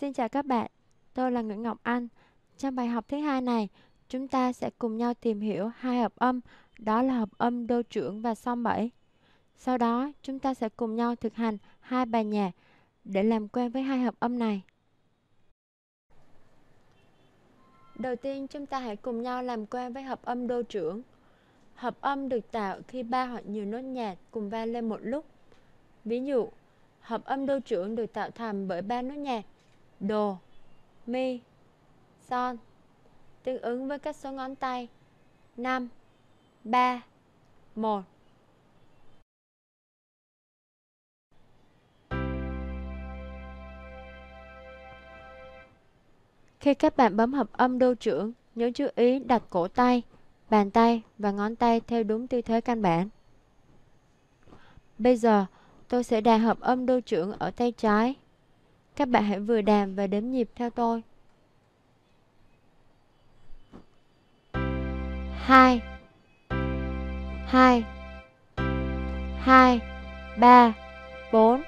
Xin chào các bạn, tôi là Nguyễn Ngọc Anh. Trong bài học thứ hai này, chúng ta sẽ cùng nhau tìm hiểu hai hợp âm, đó là hợp âm đô trưởng và song bảy. Sau đó, chúng ta sẽ cùng nhau thực hành hai bài nhạc để làm quen với hai hợp âm này. Đầu tiên, chúng ta hãy cùng nhau làm quen với hợp âm đô trưởng. Hợp âm được tạo khi ba hoặc nhiều nốt nhạc cùng vang lên một lúc. Ví dụ, hợp âm đô trưởng được tạo thành bởi ba nốt nhạc đồ, mi, son, tương ứng với các số ngón tay 5, 3, 1. Khi các bạn bấm hợp âm đô trưởng, nhớ chú ý đặt cổ tay, bàn tay và ngón tay theo đúng tư thế căn bản. Bây giờ, tôi sẽ đàn hợp âm đô trưởng ở tay trái. Các bạn hãy vừa đàm và đếm nhịp theo tôi. 2 2 2 3 4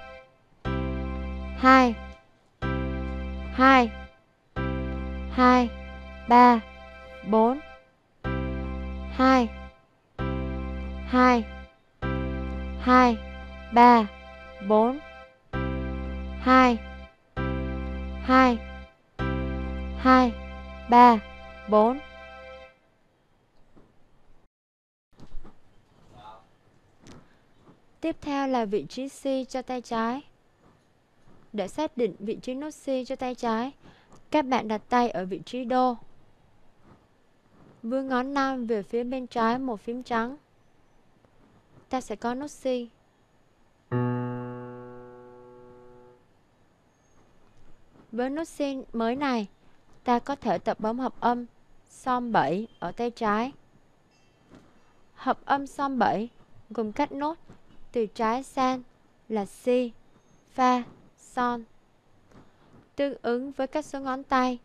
2 2 2 3 4 2 2 2 3 4 2 2 2 3 4 Tiếp theo là vị trí C cho tay trái. Để xác định vị trí nốt C cho tay trái, các bạn đặt tay ở vị trí đô. Vươn ngón nam về phía bên trái một phím trắng. Ta sẽ có nốt C. Với nút sin mới này, ta có thể tập bấm hợp âm som 7 ở tay trái. Hợp âm som 7 gồm các nốt từ trái sang là si, fa, son. Tương ứng với các số ngón tay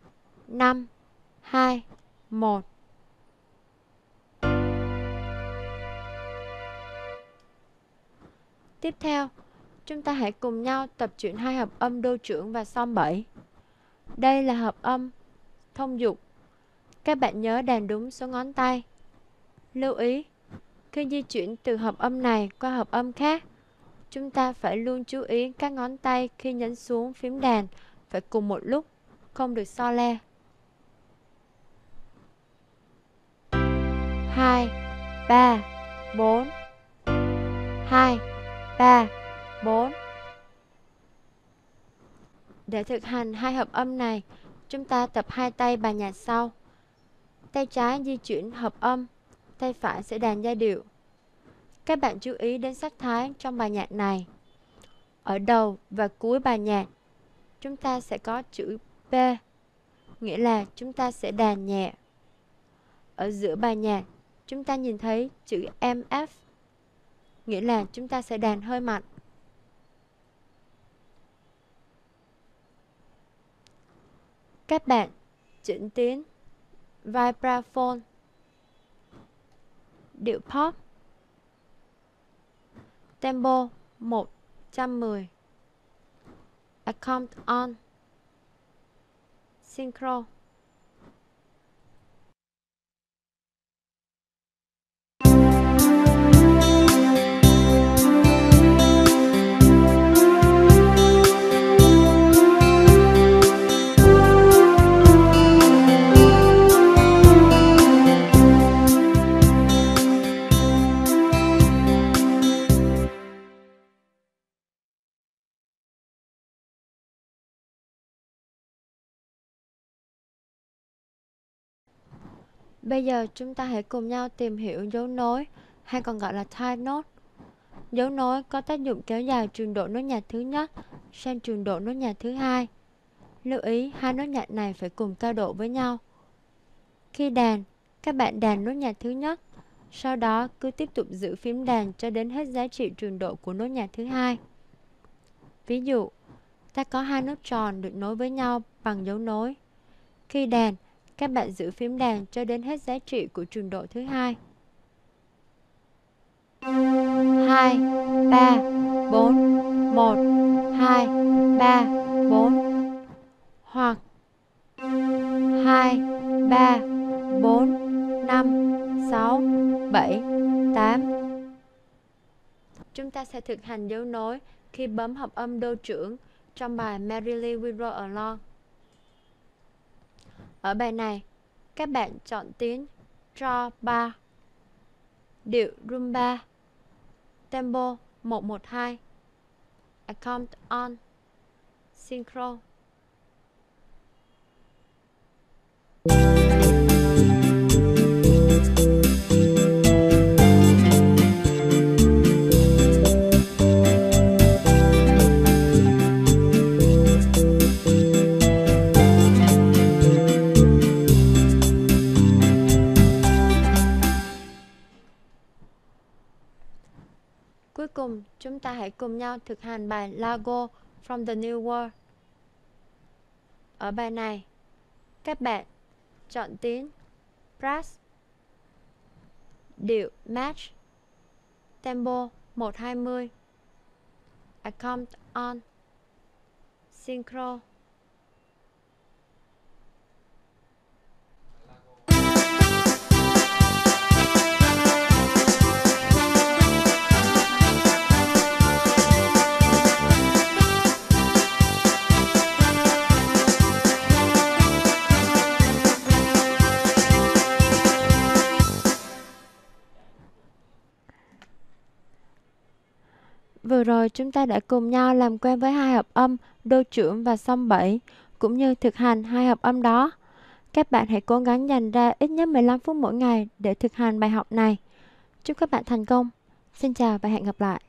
5, 2, 1. Tiếp theo, chúng ta hãy cùng nhau tập chuyển hai hợp âm đô trưởng và som 7. Đây là hợp âm thông dục. Các bạn nhớ đàn đúng số ngón tay. Lưu ý, khi di chuyển từ hợp âm này qua hợp âm khác, chúng ta phải luôn chú ý các ngón tay khi nhấn xuống phím đàn phải cùng một lúc, không được so le. 2, 3, 4 2, 3, 4 để thực hành hai hợp âm này, chúng ta tập hai tay bài nhạc sau. Tay trái di chuyển hợp âm, tay phải sẽ đàn giai điệu. Các bạn chú ý đến sắc thái trong bài nhạc này. Ở đầu và cuối bài nhạc, chúng ta sẽ có chữ P, nghĩa là chúng ta sẽ đàn nhẹ. Ở giữa bài nhạc, chúng ta nhìn thấy chữ MF, nghĩa là chúng ta sẽ đàn hơi mạnh. Các bạn. Chỉnh tiến. Vibraphone. Điệu pop. Tempo 110 account on. Synchro. Bây giờ chúng ta hãy cùng nhau tìm hiểu dấu nối hay còn gọi là tie note. Dấu nối có tác dụng kéo dài trường độ nốt nhạc thứ nhất sang trường độ nốt nhạc thứ hai. Lưu ý hai nốt nhạc này phải cùng cao độ với nhau. Khi đàn, các bạn đàn nốt nhạc thứ nhất, sau đó cứ tiếp tục giữ phím đàn cho đến hết giá trị trường độ của nốt nhạc thứ hai. Ví dụ, ta có hai nốt tròn được nối với nhau bằng dấu nối. Khi đàn, các bạn giữ phím đàn cho đến hết giá trị của trường độ thứ hai. 2, 3, 4, 1, 2, 3, 4. hoặc 2, 3, 4, 5, 6, 7, 8. Chúng ta sẽ thực hành dấu nối khi bấm hợp âm đô trưởng trong bài Merrily We Roll Along. Ở bài này, các bạn chọn tiếng cho 3, điệu rumba, tempo 112, account on, synchro. Cuối cùng, chúng ta hãy cùng nhau thực hành bài Lago from the New World. Ở bài này, các bạn chọn tiếng brass, điệu match, tempo 120, account on, synchro. Vừa rồi chúng ta đã cùng nhau làm quen với hai hợp âm đô trưởng và song bảy, cũng như thực hành hai hợp âm đó. Các bạn hãy cố gắng dành ra ít nhất 15 phút mỗi ngày để thực hành bài học này. Chúc các bạn thành công. Xin chào và hẹn gặp lại.